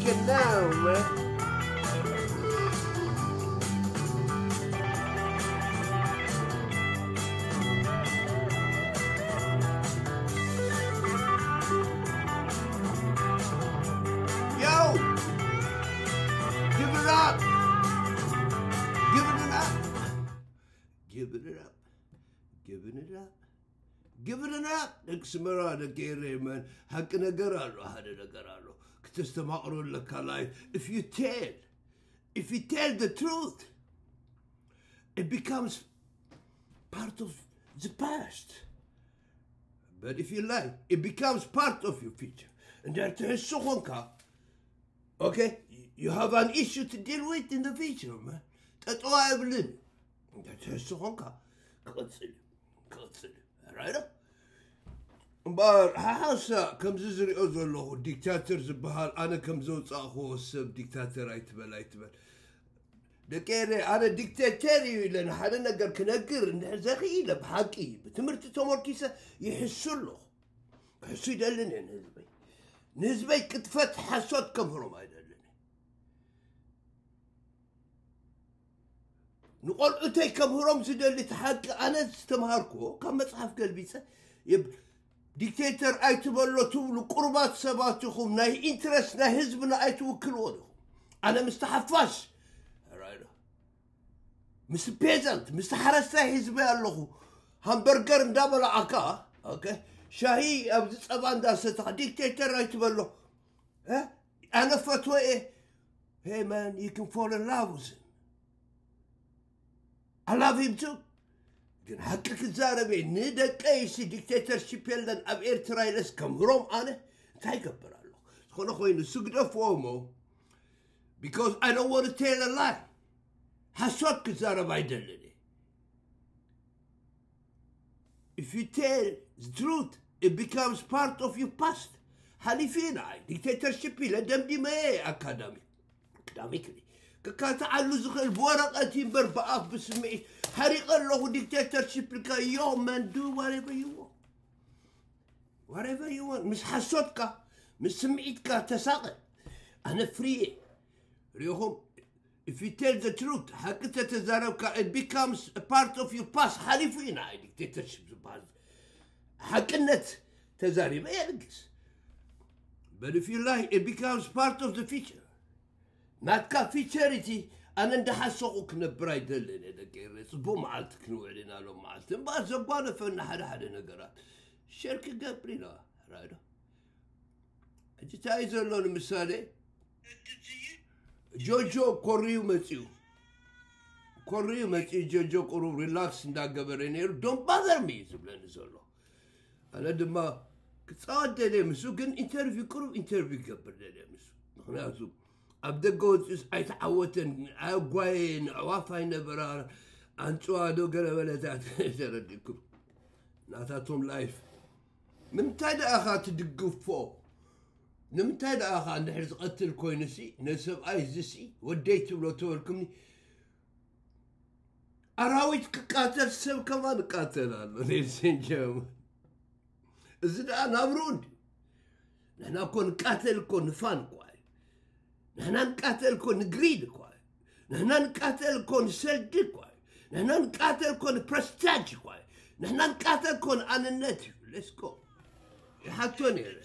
get down, man. giving it up, giving it up, giving it up. Give it an up, Next Marana Gere man, Hakana Gararo, Hadana Gararo. If you tell, if you tell the truth, it becomes part of the past. But if you lie, it becomes part of your future. And that's so. Okay? You have an issue to deal with in the future, man. That's all I've learned. That is so Right? እምበር ሓሓሳ ከምዚ ዝሪኦ ዘለኹ ዲክታተር ዝበሃል ኣነ ከም ዘውፃእኽዎ ሰብ ዲክታተር ኣይትበል ኣይትበል ደቀረ ኣነ ዲክቴተር እዩ ኢለ ንሓደ ነገር ክነግር እንድሕር ዘኽኢለ ብሓቂ ብትምህርቲ ተመርኪሰ ይሕሱ ኣለኹ ክሕሱ ይደልን እየ ንህዝበይ ንህዝበይ ቅጥፈት ሓሶት ከምህሮም ኣይደልን ንቆልዑተይ ከምህሮም ዝደሊ ተሓቂ ኣነ ዝተምሃርክዎ ካብ መፅሓፍ ገልቢፀ ዲክቴተር ديكتاتور ايتبلتو لقربات سباتكم ناي إنترست ناي حزبنا ايتوكلوا أنا مستحفاش رايدو مس بيزنت مس حرستا حزب يالخو همبرجر اندابل عكا أوكي؟ شاهي ابز صبا انداستخ ديكتاتور ايتبلو ها؟ أنا فتوى إيه؟ hey man you can fall in love with him i love him too ግን ሓቂ ክዛረበ ንደቀይሲ ዲክቴተርሽፕ የለን ኣብ ኤርትራ ኢለስ ከምህሮም ኣነ እንታይ ይገብር ኣለኹ ዝኾነ ኮይኑ ስግደፍዎሞ because I don't want to tell a lie ሓሶት ክዛረብ ኣይደልን እየ if you tell the truth it becomes part of your past ሓሊፊና ኣይ ዲክቴተርሽፕ ኢለ ደምዲመ ኣካዳሚክ ኣካዳሚክ كتعلو زخل بورقة بربعة بسمعي. حريق الله ديكتاتر شبلك يوم من دو whatever you want. Whatever you want. مش حسوتك مش سمعتك تساقط. أنا فري اليوم if you tell the truth حكي تتزاربك it becomes a part of your past. حليفين هاي ديكتاتر شبلك حكنت تزارب. يلقس but if you lie it becomes part of the future. ናትካ ፊቸሪቲ ኣነ እንዳሓሰቑ ክነብር ኣይደለን እየ ደቂ ፅቡቅ መዓልቲ ክንውዕል ኢና ሎም መዓልቲ። እምበር ዘጓነፈና ሓደ ሓደ ነገራት። ሸር ክገብር ኢና ራዶ። ሕጂ እንታይ እዩ ዘሎ ንምሳሌ? ጆጆ ኮርዩ መፂኡ ኮርዩ መፂኡ ጆጆ ቁሩብ ሪላክስ እንዳገበረ ነይሩ። ዶን ባዘር ሚ እዩ ዝብለኒ ዘሎ። ኣነ ድማ ክፃወት ደልየ ምስ ግን ኢንተርቪው ቁሩብ ኢንተርቪው ይገብር ደልየ ምስ ምክንያቱ ኣብ ደገ ወፂኡስ ኣይተዓወተን ኣጓየን ኣዕዋፍ ኣይነበራ ኣንፅዋዶ ገለበለታት ተረዲኩም ናታቶም ላይፍ ንምንታይ ደኣኻ ትድግፎ ንምንታይ ደኣኻ እንድሕር ዝቐትል ኮይኑሲ ነሰብኣይ ዝሲ ወደይ ትብሎ ተበልኩምኒ ኣራዊት ክቃተል ሰብ ከማ ንቃተል ኣሎ ሌድሴንጀም እዚ ደኣ ናብሩ እንዲ ንሕና እኮ ንቃተል እኮ ንፋን እኳ ንሕናንቃተልኮን ግሪድ እኳ ንሕናንቃተልኮን ሰልድ እኳ ንሕናንቃተልኮን ፕረስታጅ እኳ ንሕናንቃተልኮን ኣንነት እዩ። ለስኮ ይሓቶ ነይረ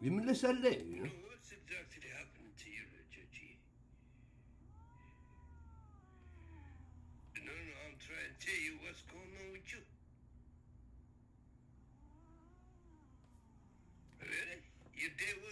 ይምለሰለ እዩ you did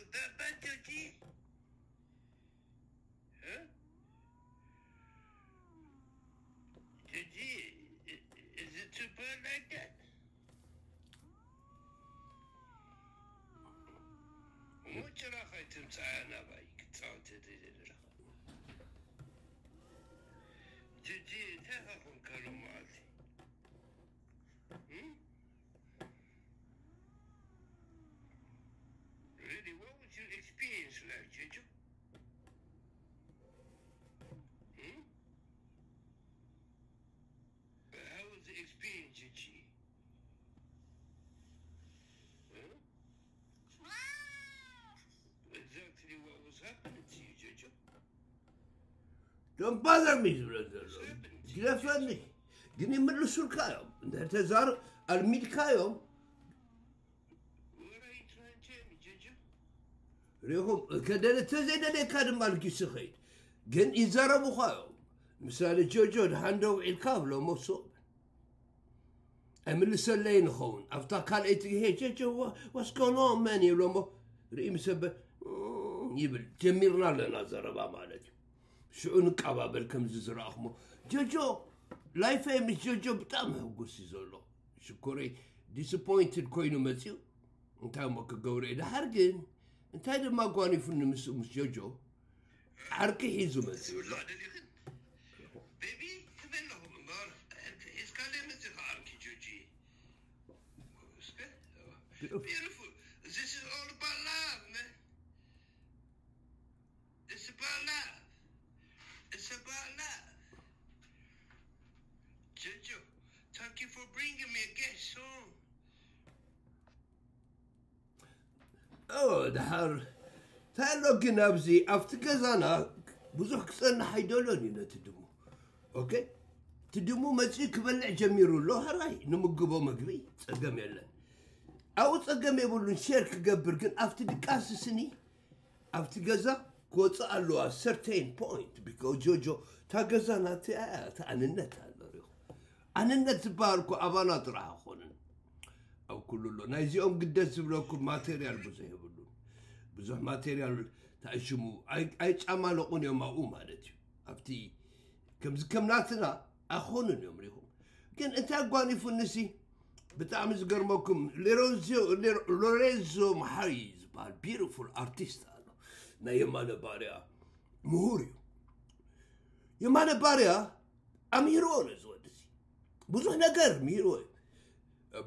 يوم بادر ميز كده فهمني جني من السور كايوم. انت تزار الميد كايوم. ريهم كده تزيد أنا كاد مالكي سخيت. جن يزربو خايوم مثال جوجو هندو الكاب لو مصوب أملسلي نخون أفتح قال إتي هي جوجو واتس جون اون مان يبلو رئي مسبب يبل جميرنا لنا زربا مالتي ሽዑ ንቀባበል ከምዚ ዝረኣኽሞ ጆጆ ላይፈይ ምስ ጆጆ ብጣዕሚ ሕጉስ እዩ ዘሎ ሽኮረይ ዲስፖይንትድ ኮይኑ መፅኡ እንታይ እሞ ክገብሮ እየ ድሓር ግን እንታይ ድማ ጓኒፉ ንምስኡ ምስ ጆጆ ዓርቂ ሒዙ መፅኡ ኣሎ Jojo, thank you for bringing me a guest home. ድሓር እንታይ ኣሎ ግን ኣብዚ ኣብቲ ገዛና ብዙሕ ክፀንሕ ኣይደሎን እዩ ነቲ መፅኡ ክበልዕ ጀሚሩ ኣሎ ሃራይ ንምግቦ ምግቢ ፀገም የለን። ኣብኡ ፀገም የብሉን ሸር ክገብር ግን ኣብቲ ድቃሲ ስኒ። ኣብቲ ገዛ ክወፅእ ኣለዋ ሰርቴን ፖይንት ቢኮ ጆጆ እታ ገዛ ናቲ እቲ ኣንነት ኣሎ ሪኹ ኣንነት ዝበሃል እኮ ኣባና ጥራሕ ኣብ ኩሉ ናይዚኦም ግደት ዝብለኩም ማቴርያል ብዙሕ የብሉ ብዙሕ ማቴርያል ተኣሽሙ ኣይጫማለቑን እዮም ኣብኡ ማለት እዩ። ኣብቲ ከምዚ ከም ናትና ኣይኮኑን እዮም ሪኹም ግን እንታይ ኣጓኒፉ ብጣዕሚ ዝገርመኩም ሎሬንዞ መሓሪ ዝበሃል ቢዩቲፉል ኣርቲስት ኣሎ። ናይ የማነ ባርያ ምሁር እዩ። የማነ ባርያ ኣምሂርዎ ነው ብዙሕ ነገር እዩ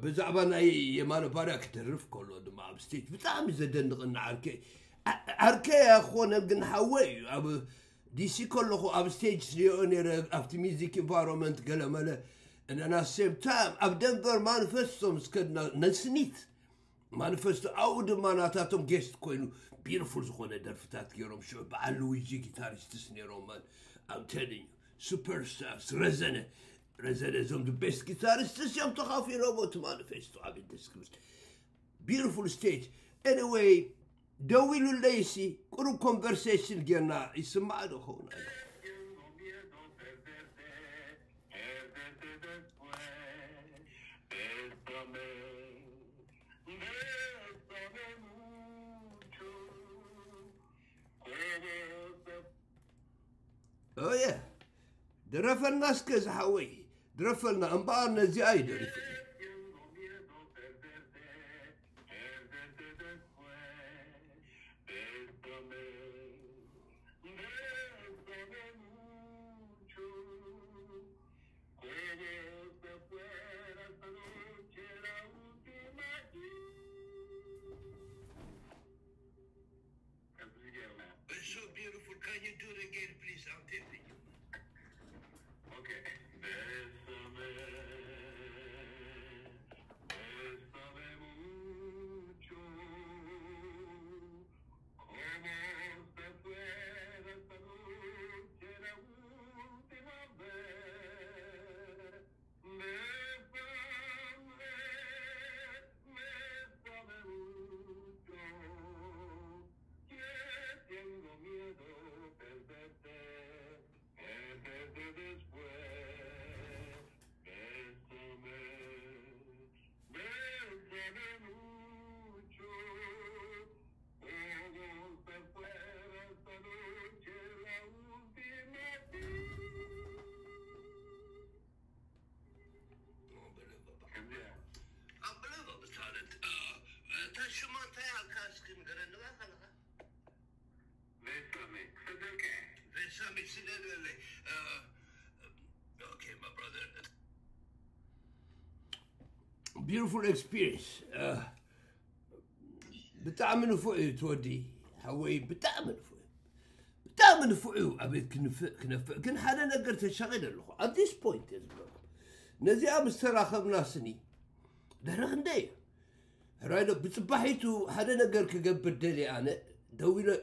ብዛዕባ ናይ የማነ ባርያ ክደርፍ ከሎ ድማ ኣብ ስቴጅ ብጣዕሚ ዘደንቕና ዓርኬ ዓርኬ ኣይኮነ ግን ሓወ እዩ ኣብ ዲሲ ከለኹ ኣብ ስቴጅ ስሪኦ ነረ ኣብቲ ሚዚክ ኤንቫይሮንመንት ገለመለ እነና ሴም ታይም ኣብ ደንቨር ማኒፌስቶ ምስከድና ነስኒት ማኒፌስቶ ኣብኡ ድማ ናታቶም ጌስት ኮይኑ ቢርፉል ዝኾነ ደርፍታት ገይሮም ሽዑ በዓል ሉዊጂ ጊታሪስትስ ነይሮም ቴልኝ ሱፐርስታርስ ረዘነ Rezenes on the best guitarists, Yom Tachaf robot Manifesto. I mean, this was beautiful stage. Anyway, داوي له الليسي كرو كونفرسيشن ديالنا يسمع له خونا Oh yeah, the Rafa Nasquez Hawaii. درفلنا انبار زي أي it's uh, okay, my brother. Beautiful experience. Uh, بتاع فوقي تودي حوي بتعمل من فوقي بتاع من فوقي أبيت كنف كنف كن حدا نقدر تشغل له at this point يزبط نزيا مستراخبنا سني دحر خندي رايد بصباحيتو حدا نقدر كجبر دلي أنا. دويلة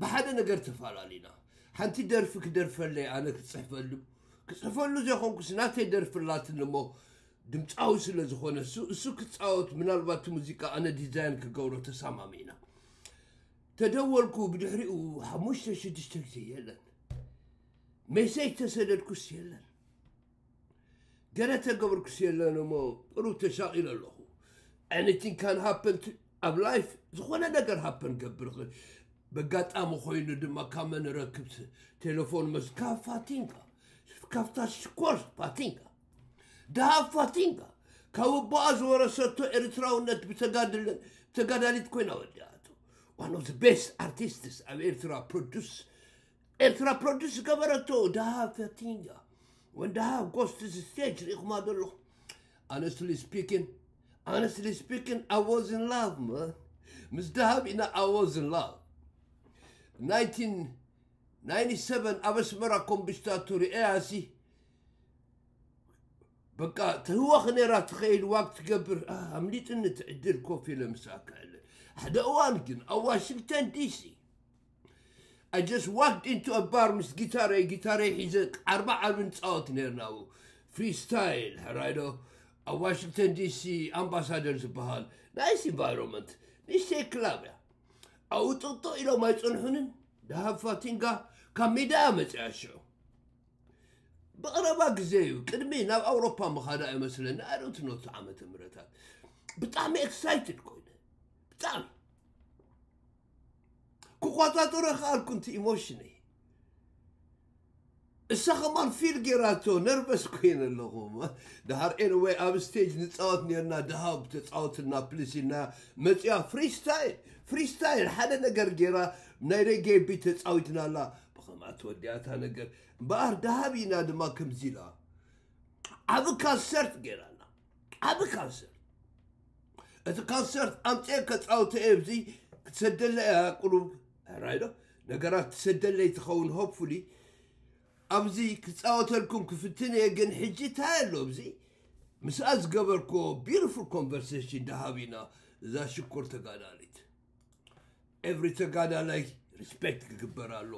ብሓደ ነገር ተፈላለዩና ሓንቲ ደርፊ ክደርፈለይ ኣነ ክፅሕፈሉ ክፅሕፈሉ ዘይኮንኩስ ናተይ ደርፍላትን እሞ ድምፃዊ ስለ ዝኾነ እሱ ክፃወት ምናልባት ሙዚቃ ኣነ ዲዛይን ክገብሮ ተሰማሚዕና ተደወልኩ ብድሕሪኡ ሓሙሽተ ሽዱሽተ ግዜ የለን። ሜሴጅ ተሰደድኩስ የለን። ገለ ተገበርኩስ የለን እሞ ጥሩ ተሻቂሉ ኣለኹ። anything can happen ኣብ ላይፍ ዝኾነ ነገር ሃፐን ገብር ይኽእል በጋጣሚ ኮይኑ ድማ ካብ መን ረክብ ቴሌፎን መስ ካብ ፋቲንካ ካብታ ሽኮር ፋቲንካ ድሃ ፋቲንካ ካብ ኣቦኣ ዝወረሰቶ ኤርትራውነት ብተጋዳሊት ኮይና ወዲኣቶ ዋን ኦፍ ቤስት ኣርቲስትስ ኣብ ኤርትራ ፕሮዱስ ኤርትራ ፕሮዱስ ገበረቶ ድሃ ፋቲንካ ወን ድሃ ጎስት ስቴጅ ሪኢኹማ ዘለኹም honestly speaking, honestly speaking, I was in love, man. Miss Dahabina, 1997 أبسمرا كومبستاتوري إياسي بقى تهوخ نيرا تخيل وقت قبر آه عمليت إن تعدل كوفي لمساك حدا أوانجن أو واشنطن دي سي. I just walked into a bar مس جيتاري جيتاري حيزك أربعة من صوت نيرناو فري ستايل رايدو أو واشنطن دي سي أمباسادرز بهال نايس انفايرومنت نشتي كلاب ኣውጥጦ ኢሎም ኣይፅንሑንን ድሃብ ፋቲንጋ ካብ ሜዳ መፅያሸዑ ብቐረባ ግዜ እዩ ቅድሚ ናብ ኣውሮፓ ምኻዳ ይመስለኒ ኣርእቲ ነቲ ዓመተ ምህረታት። ብጣዕሚ ኤክሳይትድ ኮይነ። ብጣዕሚ ክቆፃፀሮ ይከኣልኩ እንቲ ኢሞሽን እየ እሳ ኸማን ፊል ጌራቶ ነርቨስ ኮይነ ኣለኹ ድሃር ኤንወይ ኣብ ስቴጅ ንፃወት ነርና ድሃብ ተፃወትና ፕሊስ ኢልና መፅያ ፍሪስታይል ፍሪስታይል ሓደ ነገር ጌራ ናይ ቢት ተፃዊትና ኣላ ብኸምኣ ተወዲኣታ ነገር እምበኣር ድሃብ ድማ ከምዚ ኢላ ዓብ ካንሰርት ጌራና ዓብ ካንሰርት እቲ ካንሰርት ኣምፅአ ከፃውተ እየ ብዚ ክትሰደለ እያ ራይዶ ነገራት ትሰደለይ ትኸውን ሆፕፉሊ ኣብዚ ክፃወተልኩም ክፍትን እየ ግን ሕጂ እንታይ ኣሎ ብዚ ምስኣ ዝገበርኮ ቢዩቲፉል ኮንቨርሴሽን ደሃቢና እዛ ሽኮር ተጋዳሊት። ኤቭሪ ተጋዳላይ ሪስፔክት ክግበር ኣሎ።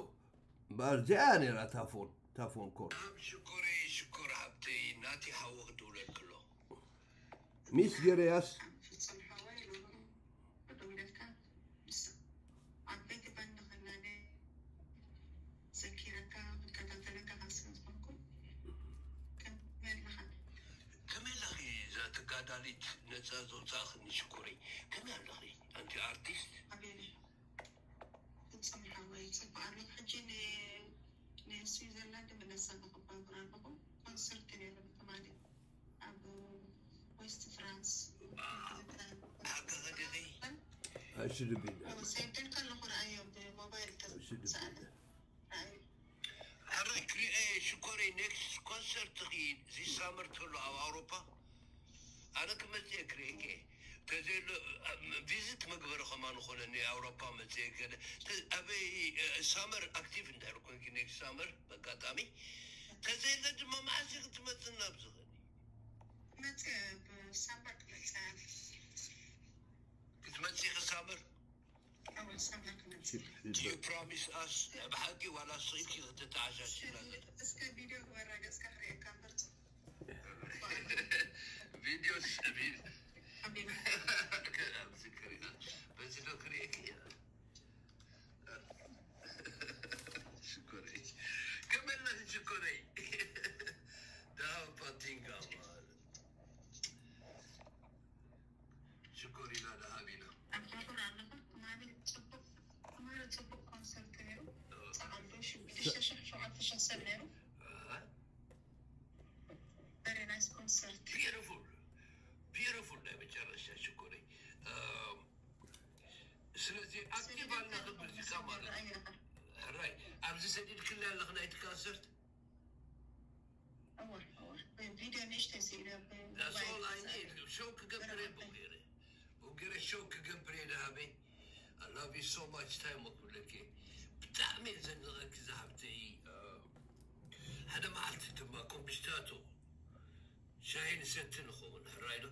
እምበኣር እዚኣ ነራ ታፎን ታፎን ኮር። ሽኮረይ ሽኮር ሃብተይ ናቲ ሓወ ክድውለል ከሎ ሚስ ገረያስ كاداليت نتازو تاخذ نشكري كما لخي انت ارتيست حبيبي تسمح الله يتبع عليك حجي نسويزرلاند من السنة قبل برانبكم كونسرت نيرو بثمانية أبو ويست فرانس هكذا دقي أشد بيدا سيدل كان لخور أيام دي موبايل كذا سألة حرك شكري نيكس كونسرت غي زي سامر تلو أو أوروبا ኣነ ክመፅእ ክርእ ከዘሎ ቪዝት መግበሪ ኸማ ንኮነኒ ኣውሮፓ መፅእ ገለ? ኣበይ ሳመር ኣክቲቭ እንታይር ኮንኪ ሳመር በጋጣሚ ከዘየለ ድማ መዓሲ ክትመፅእ ናብ ዝኽእል ክትመፅእ ክሳመር ፕሮሚስ ኣስ ብሓቂ ዋላ ስኢኪ ክትተዓሻሽላ እስከ sounds beautiful. Beautiful, never challenge as you could. Um, Sülezi, akki varlığı müzik amarı. Haray, abzi sen ilkinlerle neydi konsert? Ağır, ağır. Bir de ne işte seyirem. Nasıl olay ne? Şok gömbere bu gire. Bu gire şok gömbere de abi. I love you so much. Time okulaki. Bir daha mı izin olarak izahabdeyi. Um, Hadi mahalde tüm bakım ሻሂን ስንት ንኸውን ሕራይዶ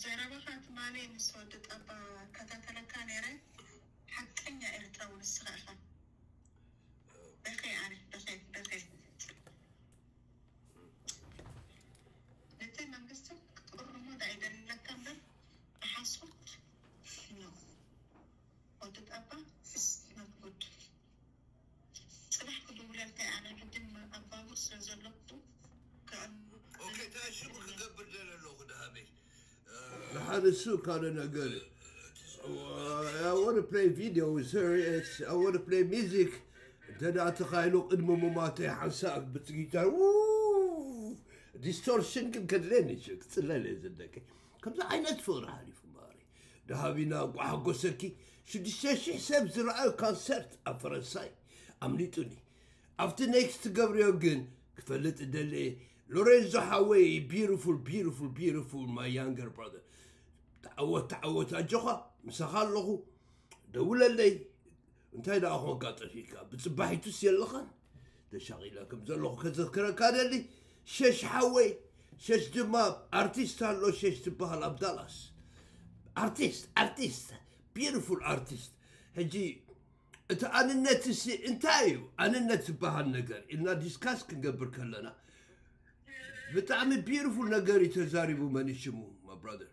ዘረባኻት ማለይ ምስ ወዲ ጠባ ከተተለካ ነይረ ሓቀኛ ኤርትራ እውን ስኻ ኢኻ لحد السوق هذا نقل I want to play video with her it's, I want to play music. تدا تخيلوا قدمه مماتي حنساك بالجيتار ديستورشن كم كدليني شك تسلالي زدك كم ذا عينت فور هاري فماري دهابينا وحقو سكي شو دي شاشي حساب زرعي كونسرت افرنساي امنيتوني after next Gabriel Gun كفلت دلي لورينزو حاوي beautiful beautiful beautiful my تعود تعود أجخا مسخال لغو دولة لي أنت هنا أخوان قاطر فيك بتصبحي تسي اللخن تشغيلا كم زلو كتذكر كان لي شش حوي شش دماب أرتيست هالو شش تبهل أبدالاس أرتيست أرتيست بيرفول أرتيست هجي أنت أنا النت سي أنت أيو أنا النت بهال نجر إلنا ديسكاس كنقبر كلنا بتعمل بيرفول نجر يتزاربو ماني شمو ما برادر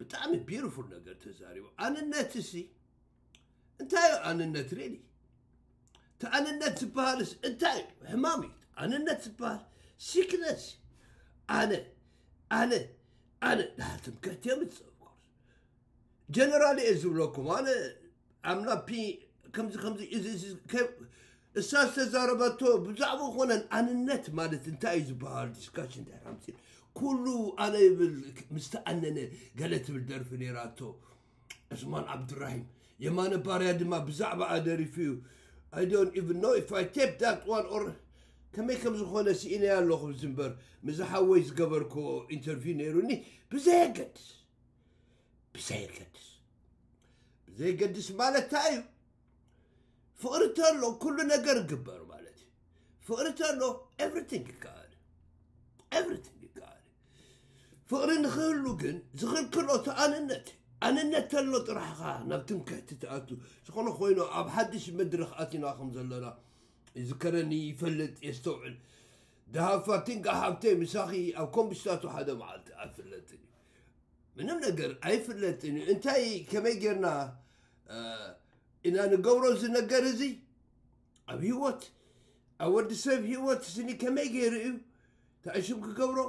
ብጣዕሚ ቢዩቲፉል ነገር ተዛሪቡ ኣንነት እሲ እንታይ እዩ ኣንነት ሬሊ እቲ ኣንነት ዝበሃልስ እንታይ እዩ ሕማም እዩ። ኣንነት ዝበሃል ሲክነስ ኣነ ኣነ ኣነ ትምክሕት የምፅእ ጀነራል እየ ዝብለኩም ኣነ ኣምና ፒ ከምዚ ከምዚ እዚ እዚ እሳ ዝተዛረበቶ ብዛዕባ ኮነን ኣንነት ማለት እንታይ እዩ ዝበሃል ዲስካሽን ድሕር ኩሉ ኣነ ይብል ምስተኣነነ ገለ ትብል ደርፊ ነይራቶ። ዕስማን ዓብድራሂም የማነ ባርያ ድማ ብዛዕባ ኣደሪፉ እዩ። I don't even know if I tape that one or ከመይ ከም ዝኾነ ስኢነያ ኣለኹ ዝምበር ምዝሓወይ ዝገበርኮ ኢንተርቪው ነይሩኒ ብዘየገድስ ብዘየገድስ ብዘየገድስ ማለት እንታይ እዩ ፍቅሪ እንተሎ ኩሉ ነገር ይግበር ማለት እዩ ፍቅሪ እንተሎ ኤቭሪቲንግ ይከኣል ኤቭሪቲንግ ይከኣል ፍቅሪ ንክህሉ ግን ዝኽልክሎ እቲ ኣንነት እዩ ኣንነት ተሎ ጥራሕኻ ናብ ትምክሕቲ ትኣቱ ዝኾነ ኮይኑ ኣብ ሓድሽ መድረክ ኣቲና ከም ዘለና ይዝከረኒ ይፈልጥ የስተውዕል ድሃፋቲንጋ ሃብተይ ምሳኺ ኣብ ኮምቢስታቱ ሓደ መዓልቲ ኣይፍለጥን እዩ ምንም ነገር ኣይፍለጥን እዩ እንታይ ከመይ ጌርና ኢና ንገብሮ እዚ ነገር እዚ ኣብ ሂወት ኣብ ወዲ ሰብ ሂወት ስኒ ከመይ ገይሩ እዩ ተኣሽም ክገብሮ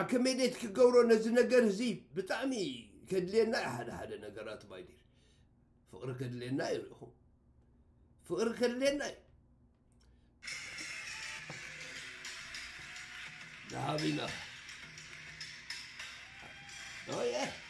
ኣከመይዴት ክገብሮ ነዚ ነገር እዚ ብጣዕሚ ከድልየና እዩ ሓደ ሓደ ነገራት ማይዲር ፍቅሪ ከድልየና እዩ ኢኹም ፍቅሪ ከድልየና እዩ ንሃቢና Oh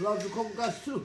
Logo com o gasto.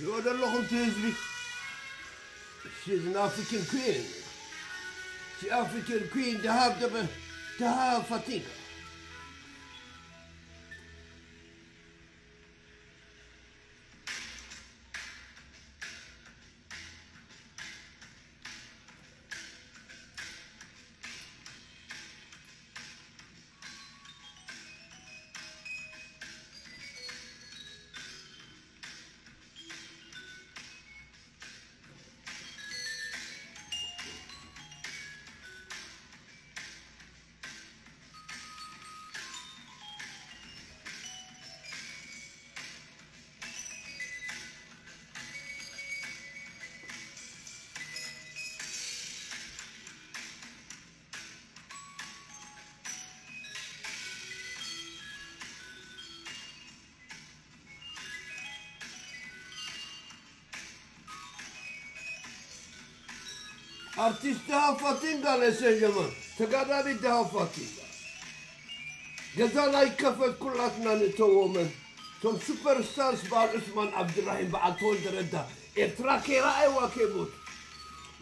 You're the She's an African queen. She's African queen to have the to have Fatima. አርቲስት ድሃ ፋቲንጋ ለሰየመን ተጋዳሚ ድሃ ፋቲንጋ ገዛ ናይ ከፈት ኩላትና ንእተዎመን እቶም ሱፐርስታርስ በዓል ዑስማን ዓብድራሂም በዓል ተወልደ ረዳ ኤርትራ ከይረኣይዋ ከይሞቱ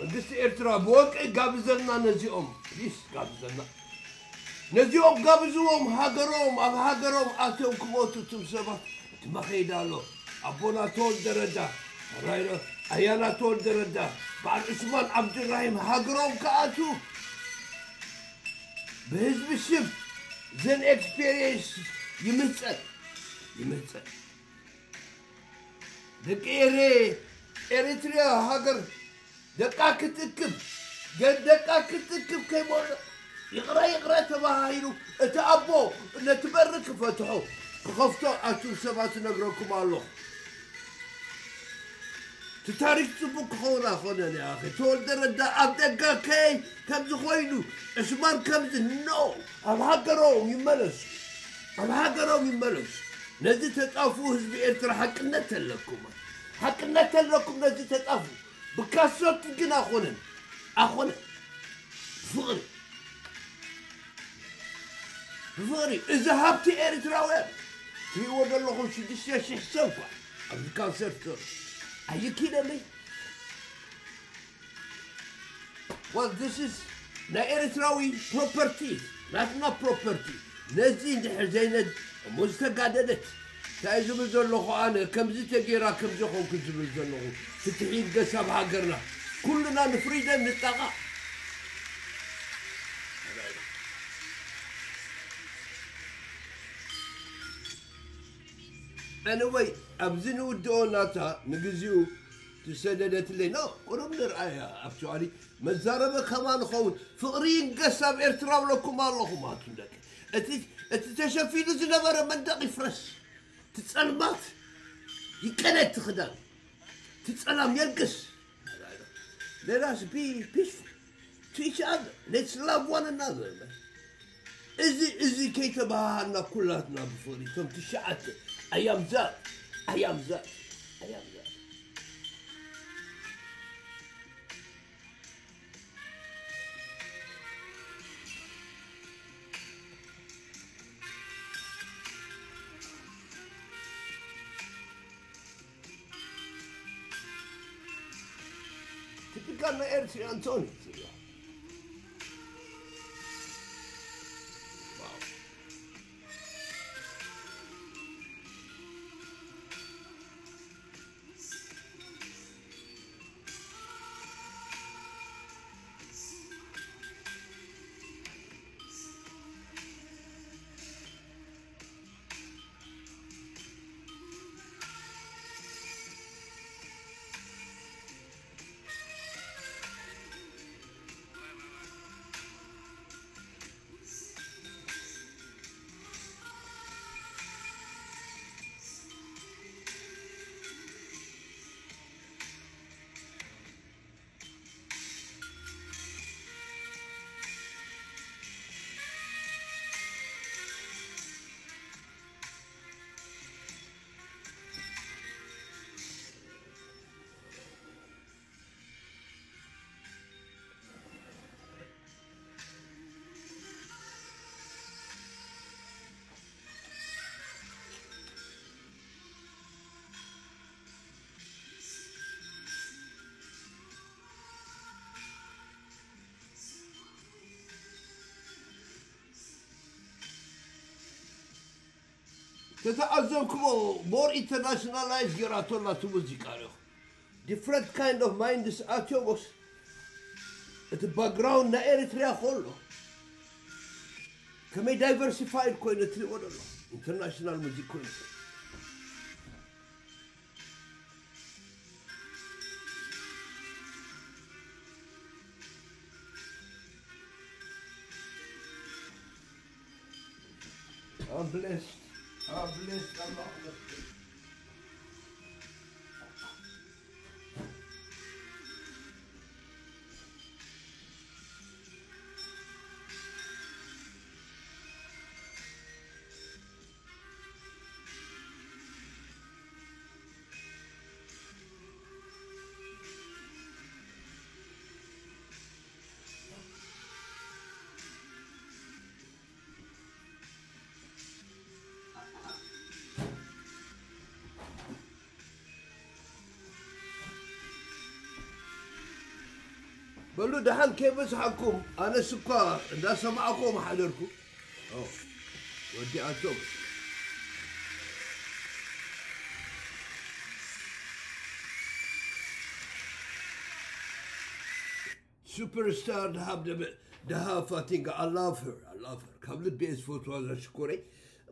መንግስቲ ኤርትራ ብወርቂ ጋብዘልና ነዚኦም ፕሊስ ጋብዘና ነዚኦም ጋብዝዎም ሃገሮም ኣብ ሃገሮም ኣትዮም ክሞቱ እቶም ሰባት እቲ መኸይዳ ኣሎ ኣቦና ተወልደ ረዳ ራይሮ ኣያና ተወልደ ረዳ በዓል ዑስማን ዓብድራሂም ሃገሮም ከኣቱ ብህዝቢ ስም ዘን ኤክስፔሪየንስ ይምፀእ ይምፀእ ደቂ ኤሬ ኤሪትሪያ ሃገር ደቃ ክትእክብ ደቃ ክትእክብ ከይሞሎ ይቕረ ይቕረ ተባሂሉ። እቲ ኣቦ ነቲ በሪ ክፈትሖ ክኸፍቶ ኣቱ ሰባት ነግረኩም ኣለኹ تاريخ تبوك خورا خونا يا أخي. تول دردا أبدأ كاكي كمز خوينو. اسمار كمز نو. أم الهاجرون يملس الهاجرون يملس نزي تتقفوا هزب إرتر حقنا لكم حقنا لكم نزي تتقفوا بكاسو تجينا خونا. أخونا. فغري. فغري. إذا هبتي إرتراوير في وقال لكم شدش يا شيخ سوفا. أبدأ كاسرتر እኳ ኣብዚ ካንሰር ተር Are you kidding me? Well, this is ናይ ኤርትራዊ ፕሮፐርቲ ናት ና ፕሮፐርቲ ነዚ እንድሕር ዘይነት እሞ ዝተጋደለት እንታይ ዝብል ዘለኹ ኣነ ከምዚ ተገይራ ከምዚ ኮንኩ ዝብል ዘለኹ ትትሒድ ገሳብ ሃገርና ኩሉና ንፍሪደም ንጠቓ anyway ኣብዚ ንውድኦ ናታ ንግዚኡ ትሰደደትለይ ኖ ቁሩብ ንርኣያ ኣክቹዋሊ መዛረበ ከማ ንኸውን ፍቕሪ ይንገስ ኣብ ኤርትራ ብለኩም ኣለኹም ኣቱ ደቂ እቲ ተሸፊኑ ዝነበረ መንደቕ ይፍረስ እቲ ጸልማት ይቀደድ ትኽዳን እቲ ጸላም የልግስ Let us be peaceful to each other. Let's love one another. እዚ እዚ ከይተባሃልና ኩላትና ብፍቕሪ እቶም ትሽዓተ I am that. I am that. I am that. Typical na Antonio. تتعزمكم more internationalized جراتولا تو موزيكا له different kind of minds اتيوموس እቲ ባክግራውንድ ናይ ኤርትራ ከሎ ከመይ ዳይቨርሲፋይድ ኮይኑ እትሪእዎ ደሎ ኢንተርናሽናል ሙዚክ ኮይኑ I'm blessed. Ah, blesse ta mort. بلو دحان كيف بسحكم أنا سكر دا سمعكم حضركم أوه. ودي اتوب سوبر ستار دهاب دهاب فاتينغا I love her I love her كم لبيس فوت هذا شكوري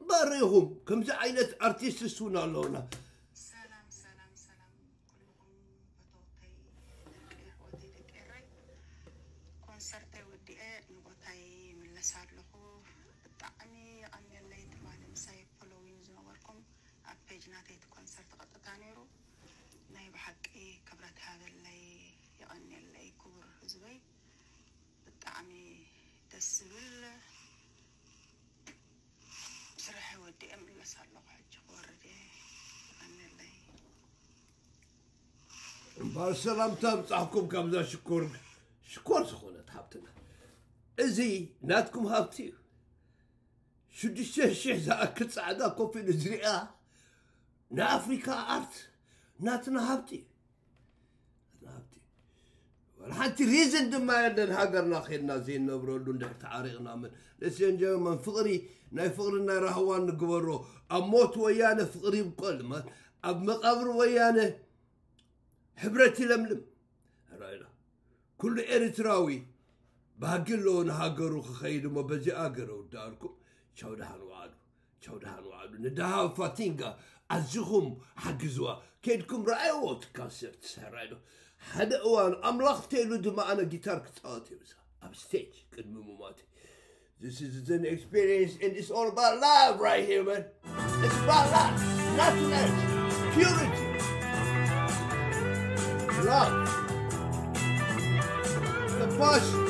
بريهم كم زي عينة ارتيست سونا لونا ነይሩ ናይ ብሓቂ ክብረት ሃበለይ ይቐኒየለይ ክቡር ህዝበይ ብጣዕሚ ደስ ዝብል ስራሕ ወዲአ ምለስ ኣለኹ ሕጂ ክወርድ እየ ይቐኒየለይ ባሰላምታ ብፃሕኩም ካብዛ ሽኮር ሽኮር ዝኾነት ሃብትና እዚ ናትኩም ሃብቲ እዩ ሽዱሽተ ሽሕ ዝኣክል ፃዕዳ ኮፍ ኢሉ ዝሪኣ ናይ ኣፍሪካ ኣርት ናትና ሃብቲ እዩ ናትና ሃብቲ እዩ ወላ ሓንቲ ሪዝን ድማ የለን ሃገርና ከድና ዘይነብረሉ እንድሕር ተዓሪቕና ምን ለስንጀመን ፍቕሪ ናይ ፍቕሪ ናይ ራህዋ ንግበሮ ኣብ ሞት ወያነ ፍቕሪ ይብቆል ኣብ መቃብሪ ወያነ ሕብረት ይለምልም ራይና ኩሉ ኤርትራዊ ባህጊ ኣለዎ ንሃገሩ ክኸይድ እሞ በዚኣ ገረ ውዳልኩም ቻው ደሃን ዋዕሉ ቻው ደሃን ዋዕሉ ንድሃ ፋቲንጋ عزهم حق كيدكم رأيو تكاسرت سهرايدو حد اوان املاخ تيلو دما انا جيتار كتاتي بسا اب ستيج قدم مماتي. This is an experience and it's all about love right here man. It's about love, nothing else, purity, love, the passion.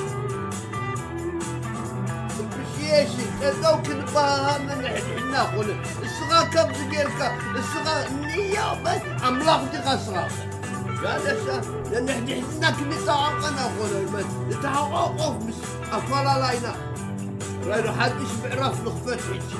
Appreciation. كذا كنبها من حنا قول الصغا كم زقيركا الصغا نية بس أملاخ دي غصغا قال لسا لأن إحنا حنا كني تعاقنا قول المس نتعاقف مس أفلا لاينا. رايرو حدش بعرف لخفت حيجي